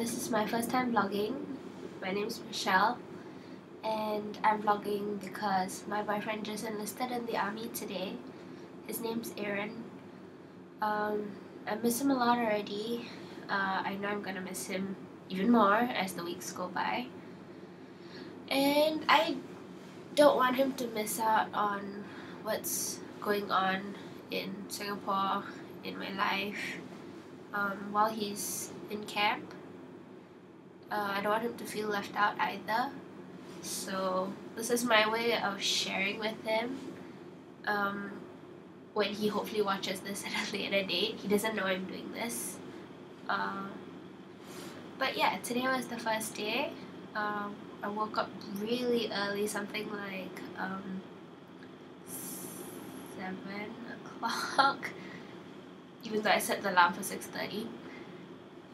this is my first time vlogging. My name is Michelle, and I'm vlogging because my boyfriend just enlisted in the army today. His name's Aaron. Um, I miss him a lot already. Uh, I know I'm gonna miss him even more as the weeks go by. And I don't want him to miss out on what's going on in Singapore, in my life, um, while he's in camp. Uh, I don't want him to feel left out either. So this is my way of sharing with him. Um, when he hopefully watches this at a later date, he doesn't know I'm doing this. Uh, but yeah, today was the first day. Um, I woke up really early, something like um, seven o'clock. Even though I set the alarm for six thirty.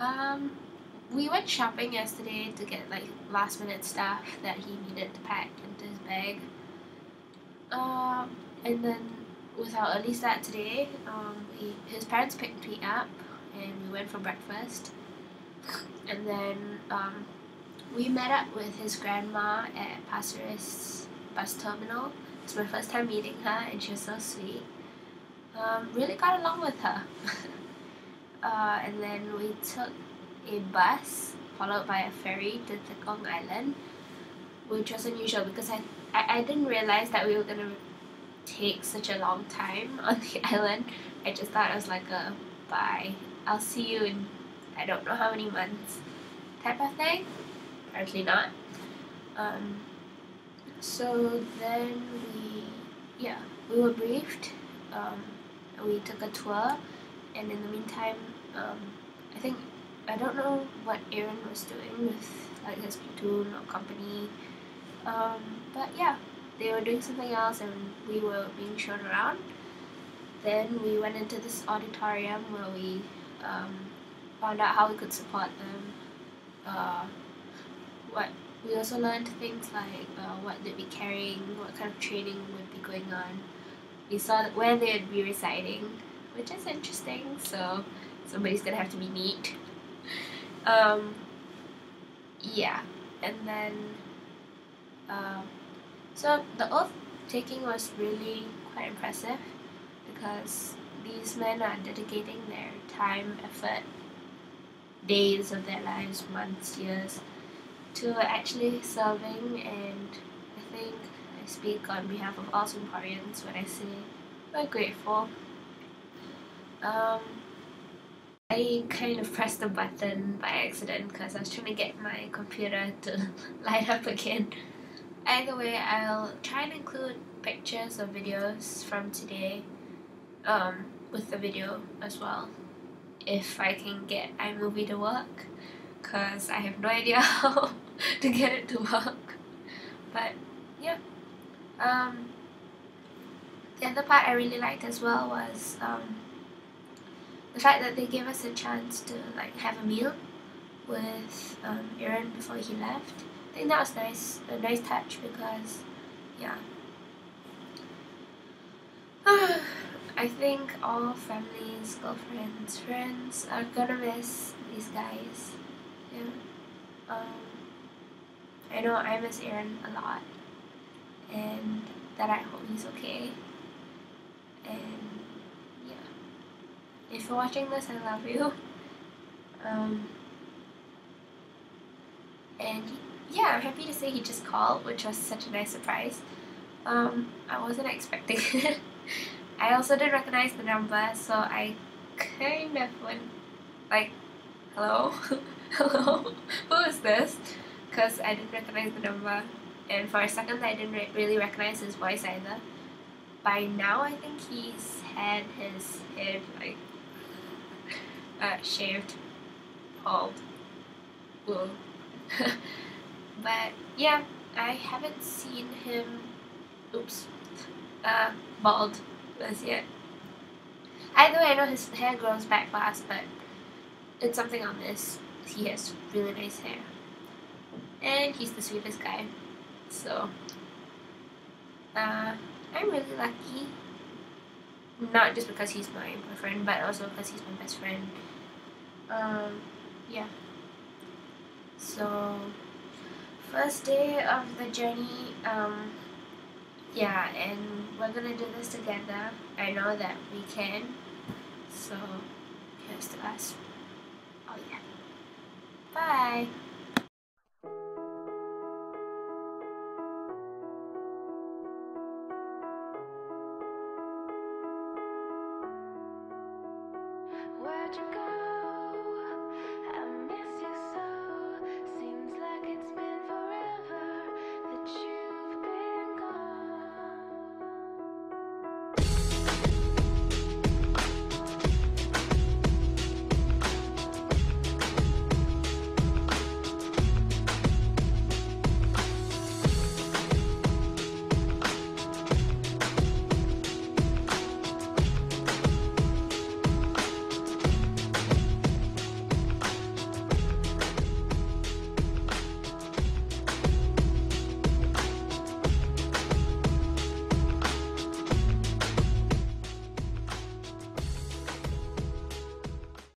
Um, we went shopping yesterday to get like last minute stuff that he needed to pack into his bag. Um, and then with our early start today, um, he, his parents picked me up and we went for breakfast. And then um, we met up with his grandma at Pasir Ris bus terminal. It's my first time meeting her and she was so sweet. Um, really got along with her. uh, and then we took a bus followed by a ferry to Tekong Island, which was unusual because I, I, I didn't realize that we were going to take such a long time on the island. I just thought it was like a bye, I'll see you in I don't know how many months type of thing. Apparently not. Um, so then we, yeah, we were briefed. Um, we took a tour, and in the meantime, um, I think I don't know what Aaron was doing with like his platoon or company, um, but yeah, they were doing something else, and we were being shown around. Then we went into this auditorium where we um, found out how we could support them. Uh, what we also learned things like uh, what they'd be carrying, what kind of training would be going on. We saw where they'd be residing, which is interesting. So somebody's gonna have to be neat. Um, yeah, and then uh, so the oath taking was really quite impressive because these men are dedicating their time, effort, days of their lives, months, years to actually serving and I think I speak on behalf of all Singaporeans when I say we're grateful. Um, I kind of pressed the button by accident because I was trying to get my computer to light up again. Either way, I'll try and include pictures or videos from today um, with the video as well if I can get iMovie to work because I have no idea how to get it to work. But yeah. Um, the other part I really liked as well was um, the fact that they gave us a chance to like have a meal with um, Aaron before he left. I think that was nice, a nice touch because, yeah. I think all families, girlfriends, friends are gonna miss these guys. Yeah. Um, I know I miss Aaron a lot, and that I hope he's okay. And yeah, if you're watching this, I love you. Um, and yeah, I'm happy to say he just called, which was such a nice surprise. Um, I wasn't expecting it. I also didn't recognize the number, so I kind of went like, hello, hello, who is this? Because I didn't recognize the number, and for a second I didn't re really recognize his voice either. By now, I think he's had his head like uh, shaved, bald, well. but yeah, I haven't seen him. Oops, uh, bald as yet. Either way, I know his hair grows back fast, but it's something on this. He has really nice hair. And he's the sweetest guy. So, uh, I'm really lucky. Not just because he's my boyfriend, but also because he's my best friend. Um, yeah. So, first day of the journey, um, yeah, and we're gonna do this together. I know that we can. So, here's to us. Oh, yeah. Bye. Where'd you go?